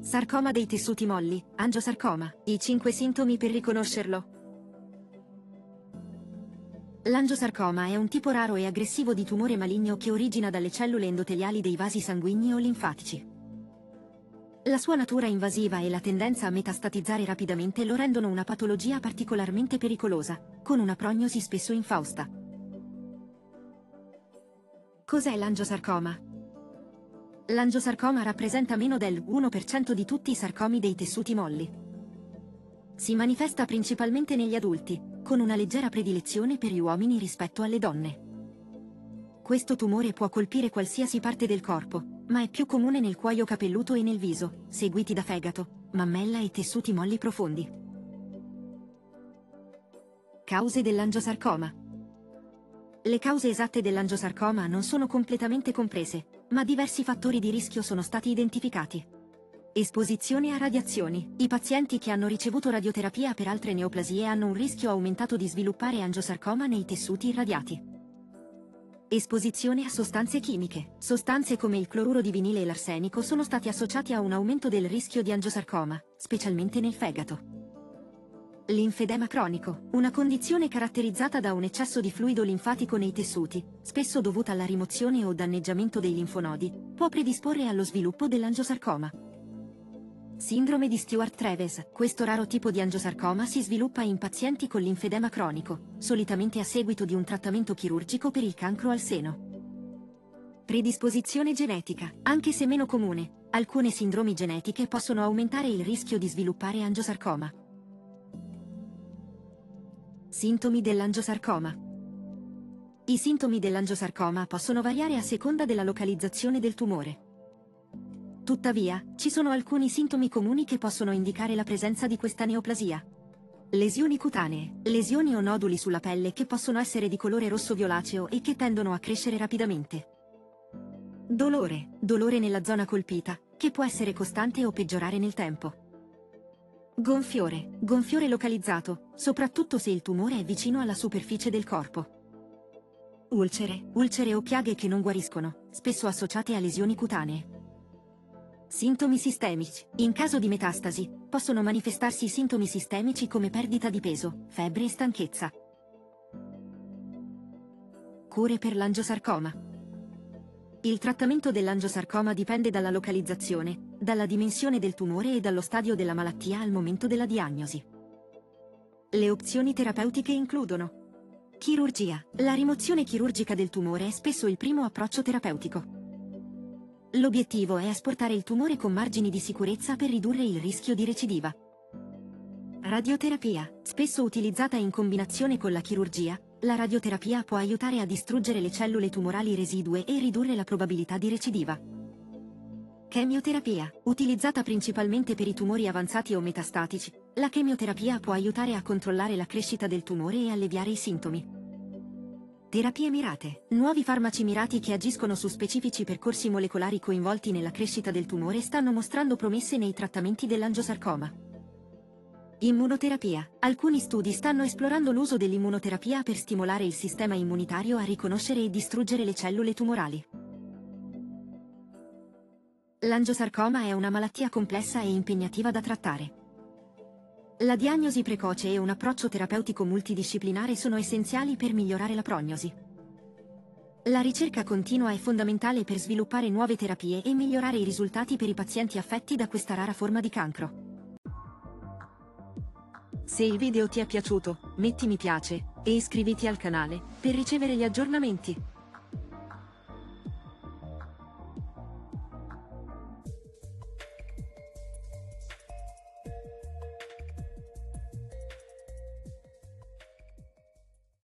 Sarcoma dei tessuti molli, angiosarcoma. I 5 sintomi per riconoscerlo. L'angiosarcoma è un tipo raro e aggressivo di tumore maligno che origina dalle cellule endoteliali dei vasi sanguigni o linfatici. La sua natura invasiva e la tendenza a metastatizzare rapidamente lo rendono una patologia particolarmente pericolosa, con una prognosi spesso infausta. Cos'è l'angiosarcoma? L'angiosarcoma rappresenta meno del 1% di tutti i sarcomi dei tessuti molli. Si manifesta principalmente negli adulti, con una leggera predilezione per gli uomini rispetto alle donne. Questo tumore può colpire qualsiasi parte del corpo, ma è più comune nel cuoio capelluto e nel viso, seguiti da fegato, mammella e tessuti molli profondi. Cause dell'angiosarcoma Le cause esatte dell'angiosarcoma non sono completamente comprese, ma diversi fattori di rischio sono stati identificati. Esposizione a radiazioni. I pazienti che hanno ricevuto radioterapia per altre neoplasie hanno un rischio aumentato di sviluppare angiosarcoma nei tessuti irradiati. Esposizione a sostanze chimiche. Sostanze come il cloruro di vinile e l'arsenico sono stati associati a un aumento del rischio di angiosarcoma, specialmente nel fegato. Linfedema cronico, una condizione caratterizzata da un eccesso di fluido linfatico nei tessuti, spesso dovuta alla rimozione o danneggiamento dei linfonodi, può predisporre allo sviluppo dell'angiosarcoma. Sindrome di Stewart-Treves. Questo raro tipo di angiosarcoma si sviluppa in pazienti con linfedema cronico, solitamente a seguito di un trattamento chirurgico per il cancro al seno. Predisposizione genetica. Anche se meno comune, alcune sindromi genetiche possono aumentare il rischio di sviluppare angiosarcoma. Sintomi dell'angiosarcoma. I sintomi dell'angiosarcoma possono variare a seconda della localizzazione del tumore. Tuttavia, ci sono alcuni sintomi comuni che possono indicare la presenza di questa neoplasia. Lesioni cutanee, lesioni o noduli sulla pelle che possono essere di colore rosso-violaceo e che tendono a crescere rapidamente. Dolore, dolore nella zona colpita, che può essere costante o peggiorare nel tempo. Gonfiore, gonfiore localizzato, soprattutto se il tumore è vicino alla superficie del corpo. Ulcere, ulcere o piaghe che non guariscono, spesso associate a lesioni cutanee. Sintomi sistemici. In caso di metastasi, possono manifestarsi sintomi sistemici come perdita di peso, febbre e stanchezza. Cure per l'angiosarcoma. Il trattamento dell'angiosarcoma dipende dalla localizzazione, dalla dimensione del tumore e dallo stadio della malattia al momento della diagnosi. Le opzioni terapeutiche includono Chirurgia. La rimozione chirurgica del tumore è spesso il primo approccio terapeutico. L'obiettivo è asportare il tumore con margini di sicurezza per ridurre il rischio di recidiva. Radioterapia. Spesso utilizzata in combinazione con la chirurgia, la radioterapia può aiutare a distruggere le cellule tumorali residue e ridurre la probabilità di recidiva. Chemioterapia. Utilizzata principalmente per i tumori avanzati o metastatici, la chemioterapia può aiutare a controllare la crescita del tumore e alleviare i sintomi. Terapie mirate. Nuovi farmaci mirati che agiscono su specifici percorsi molecolari coinvolti nella crescita del tumore stanno mostrando promesse nei trattamenti dell'angiosarcoma. Immunoterapia. Alcuni studi stanno esplorando l'uso dell'immunoterapia per stimolare il sistema immunitario a riconoscere e distruggere le cellule tumorali. L'angiosarcoma è una malattia complessa e impegnativa da trattare. La diagnosi precoce e un approccio terapeutico multidisciplinare sono essenziali per migliorare la prognosi. La ricerca continua è fondamentale per sviluppare nuove terapie e migliorare i risultati per i pazienti affetti da questa rara forma di cancro. Se il video ti è piaciuto, metti mi piace e iscriviti al canale per ricevere gli aggiornamenti.